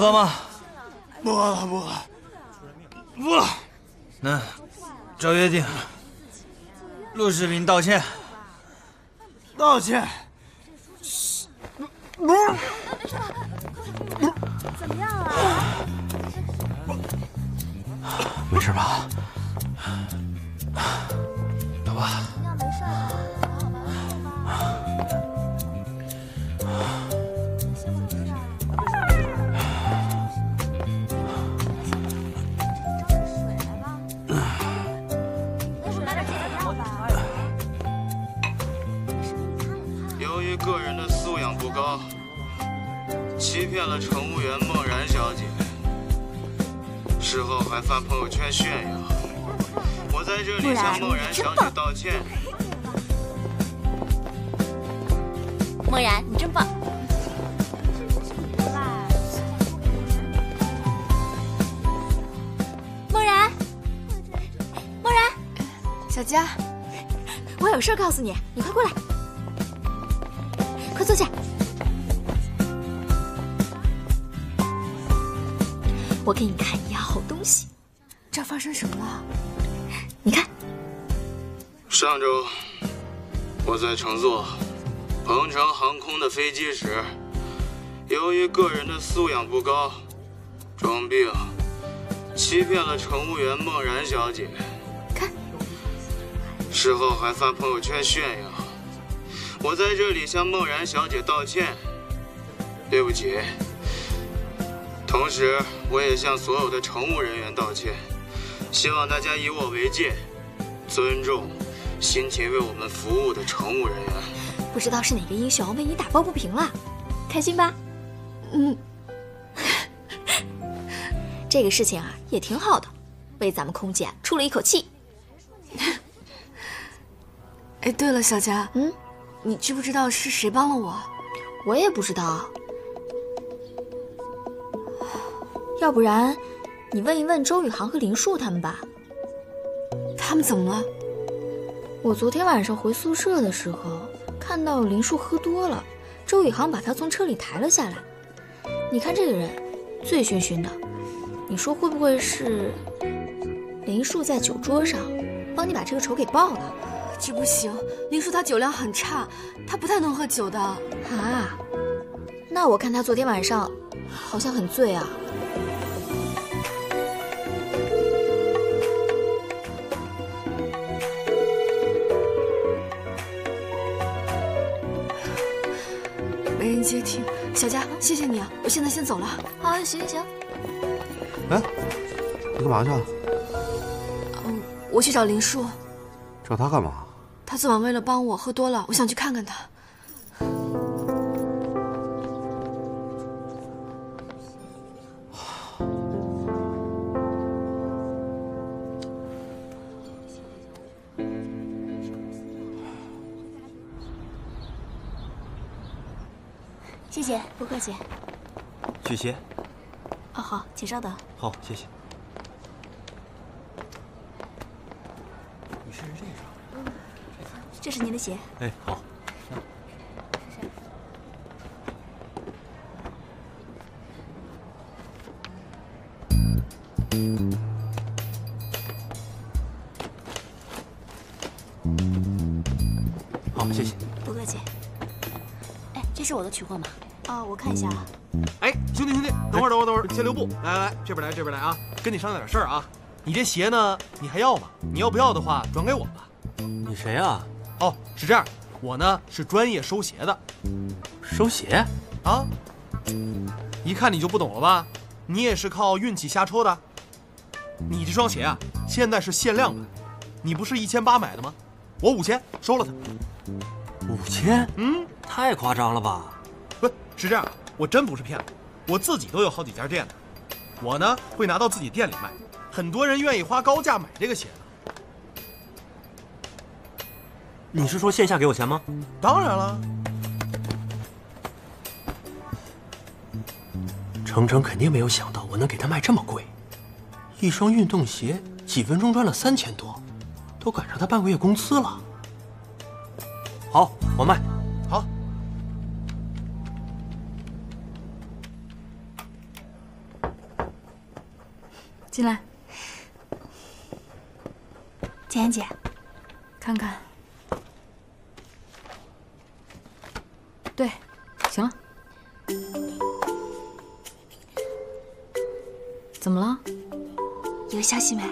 喝吗？不喝了，不喝，不了。那照约定，陆世平道歉。道歉。不是。怎么样啊？没事吧？走吧。由于个人的素养不高，欺骗了乘务员梦然小姐。事后还发朋友圈炫耀，我在这里向梦然小姐道歉。梦然，你真棒！孟然，孟然，小佳，我有事告诉你，你快过来，快坐下。我给你看一样好东西，这发生什么了？你看，上周我在乘坐鹏程航空的飞机时，由于个人的素养不高，装病欺骗了乘务员孟然小姐。事后还发朋友圈炫耀，我在这里向梦然小姐道歉，对不起。同时，我也向所有的乘务人员道歉，希望大家以我为戒，尊重辛勤为我们服务的乘务人员。不知道是哪个英雄为你打抱不平了，开心吧？嗯，这个事情啊也挺好的，为咱们空姐出了一口气。哎，对了，小佳，嗯，你知不知道是谁帮了我？我也不知道。要不然，你问一问周宇航和林树他们吧。他们怎么了？我昨天晚上回宿舍的时候，看到林树喝多了，周宇航把他从车里抬了下来。你看这个人，醉醺醺的，你说会不会是林树在酒桌上帮你把这个仇给报了？这不行，林叔他酒量很差，他不太能喝酒的。啊？那我看他昨天晚上好像很醉啊。没人接听，小佳，谢谢你啊！我现在先走了。好，行行行。哎，你干嘛去？嗯，我去找林叔。找他干嘛？他昨晚为了帮我喝多了，我想去看看他。谢谢，不客气。取鞋。哦，好，请稍等。好，谢谢。你试试这双。这是您的鞋。哎，好。好，谢谢。不客气。哎，这是我的取货码。哦，我看一下啊。哎，兄弟兄弟，等会儿等会儿等会儿，先留步。来来来，这边来这边来啊，跟你商量点事儿啊。你这鞋呢，你还要吗？你要不要的话，转给我吧。你谁啊？哦，是这样，我呢是专业收鞋的。收鞋？啊？一看你就不懂了吧？你也是靠运气瞎抽的？你这双鞋啊，现在是限量版，你不是一千八买的吗？我五千收了它。五千？嗯，太夸张了吧？不是这样，我真不是骗子，我自己都有好几家店的，我呢会拿到自己店里卖，很多人愿意花高价买这个鞋的。你是说线下给我钱吗？当然了。程程肯定没有想到我能给他卖这么贵，一双运动鞋几分钟赚了三千多，都赶上他半个月工资了。好，我卖。好。进来，简言姐，看看。对，行了。怎么了？有消息没？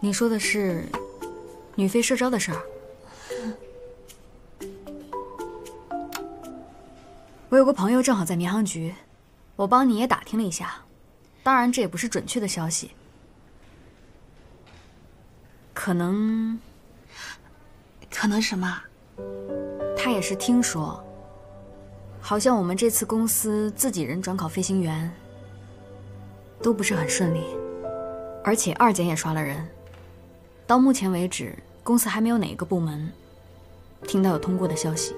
你说的是女飞社招的事儿？我有个朋友正好在民航局，我帮你也打听了一下，当然这也不是准确的消息，可能，可能什么？他也是听说，好像我们这次公司自己人转考飞行员都不是很顺利，而且二检也刷了人，到目前为止，公司还没有哪一个部门听到有通过的消息。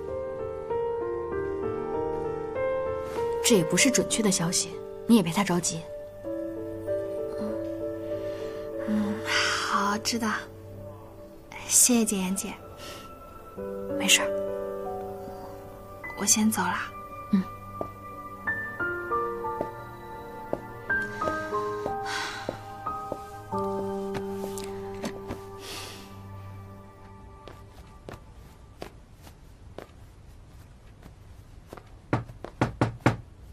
这也不是准确的消息，你也别太着急。嗯，好，知道。谢谢简言姐。没事儿，我先走了。嗯。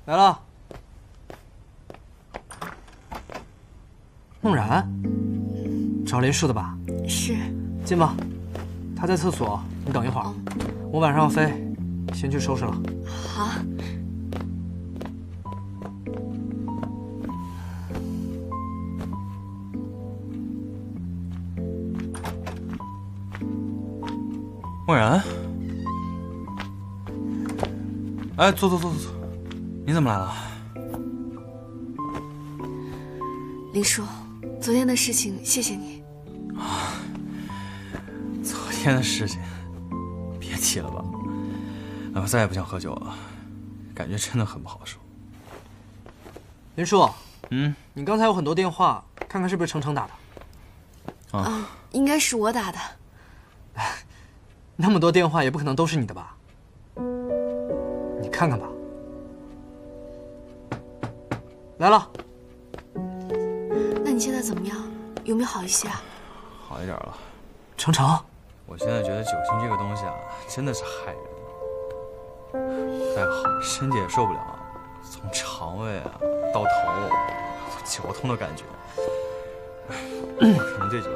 来了，梦然，找林树的吧？是。进吧，他在厕所，你等一会儿。我晚上要飞，先去收拾了。好。梦然，哎，坐坐坐坐坐。你怎么来了，林叔？昨天的事情，谢谢你。啊，昨天的事情，别提了吧。我再也不想喝酒了，感觉真的很不好受。林叔，嗯，你刚才有很多电话，看看是不是程程打的？啊，应该是我打的。那么多电话，也不可能都是你的吧？你看看吧。来了，那你现在怎么样？有没有好一些啊？好一点了，程程。我现在觉得酒精这个东西啊，真的是害人。太好，身体也受不了，从肠胃啊到头，绞痛的感觉。我可能这酒